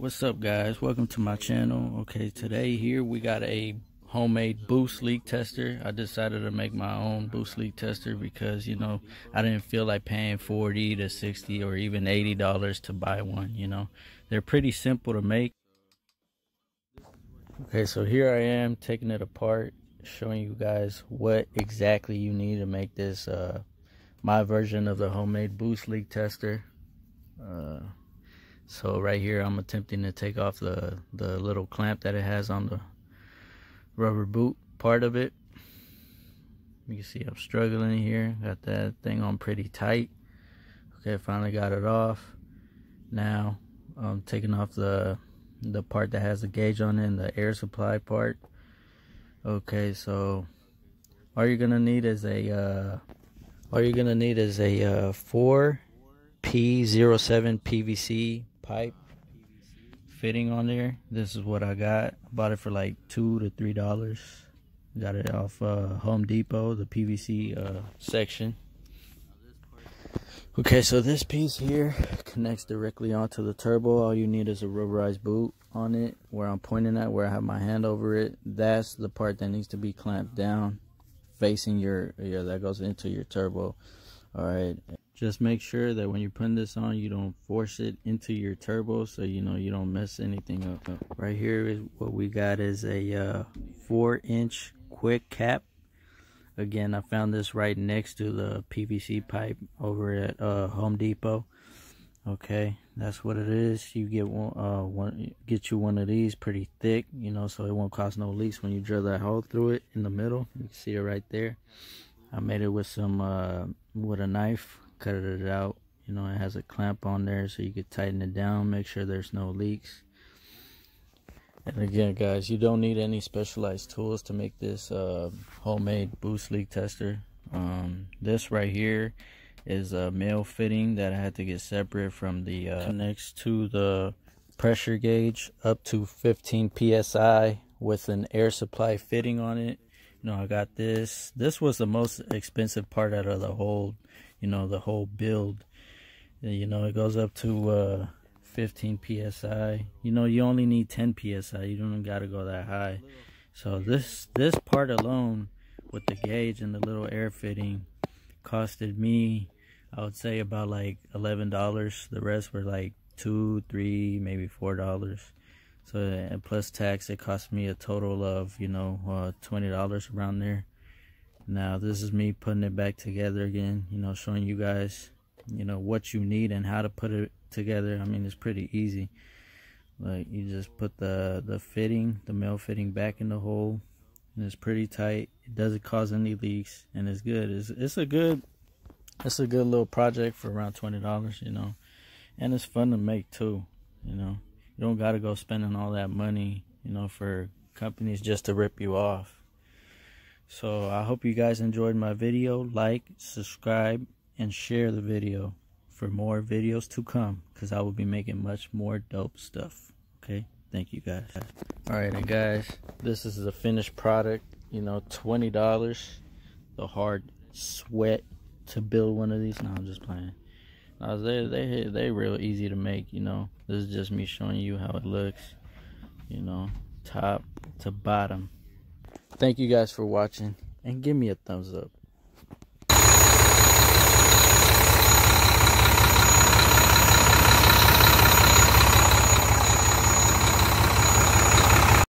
what's up guys? Welcome to my channel. Okay today here we got a homemade boost leak tester. I decided to make my own boost leak tester because you know i didn't feel like paying 40 to 60 or even 80 dollars to buy one you know. They're pretty simple to make. Okay so here i am taking it apart showing you guys what exactly you need to make this uh my version of the homemade boost leak tester. Uh so right here I'm attempting to take off the the little clamp that it has on the rubber boot part of it. You can see I'm struggling here. Got that thing on pretty tight. Okay finally got it off. Now I'm taking off the the part that has the gauge on it and the air supply part. Okay so all you're gonna need is a uh, all you're gonna need is a uh, 4P07 PVC pipe fitting on there. This is what I got. Bought it for like two to three dollars. Got it off uh, Home Depot, the PVC uh, section. Okay, so this piece here connects directly onto the turbo. All you need is a rubberized boot on it. Where I'm pointing at, where I have my hand over it, that's the part that needs to be clamped down, facing your, yeah, that goes into your turbo. All right just make sure that when you're putting this on you don't force it into your turbo so you know you don't mess anything up. Right here is what we got is a uh, four inch quick cap. Again i found this right next to the pvc pipe over at uh, home depot. Okay that's what it is. You get one uh one get you one of these pretty thick you know so it won't cause no leaks when you drill that hole through it in the middle. You can see it right there. I made it with some uh with a knife cut it out. You know it has a clamp on there so you could tighten it down make sure there's no leaks. And again guys you don't need any specialized tools to make this uh, homemade boost leak tester. Um, this right here is a male fitting that I had to get separate from the uh, connects to the pressure gauge up to 15 psi with an air supply fitting on it. You know I got this. This was the most expensive part out of the whole you know the whole build. You know it goes up to uh 15 psi you know you only need 10 psi you don't gotta go that high. So this this part alone with the gauge and the little air fitting costed me i would say about like 11 dollars. The rest were like two three maybe four dollars. So and plus tax it cost me a total of you know uh, 20 dollars around there now this is me putting it back together again you know showing you guys you know what you need and how to put it together. I mean it's pretty easy. Like you just put the the fitting the male fitting back in the hole and it's pretty tight. It doesn't cause any leaks and it's good. It's, it's a good it's a good little project for around 20 dollars you know. And it's fun to make too you know. You don't got to go spending all that money you know for companies just to rip you off so I hope you guys enjoyed my video. Like, subscribe, and share the video for more videos to come. Because I will be making much more dope stuff. Okay? Thank you guys. Alright, and guys, this is the finished product. You know, $20. The hard sweat to build one of these. No, I'm just playing. No, they they they real easy to make. You know, this is just me showing you how it looks. You know, top to bottom. Thank you guys for watching and give me a thumbs up.